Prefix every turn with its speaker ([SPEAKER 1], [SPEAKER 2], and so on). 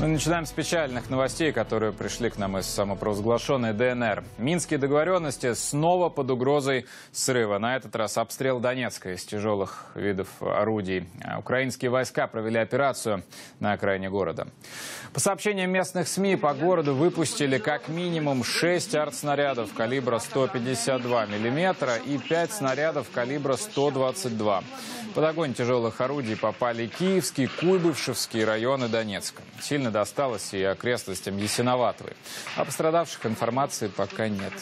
[SPEAKER 1] Мы начинаем с печальных новостей, которые пришли к нам из самопровозглашенной ДНР. Минские договоренности снова под угрозой срыва. На этот раз обстрел Донецка из тяжелых видов орудий. Украинские войска провели операцию на окраине города. По сообщениям местных СМИ, по городу выпустили как минимум 6 артснарядов калибра 152 миллиметра и 5 снарядов калибра 122. Под огонь тяжелых орудий попали Киевский, Куйбышевский районы Донецка. Сильно досталось и окрестностям Ясиноватовой. О пострадавших информации пока нет.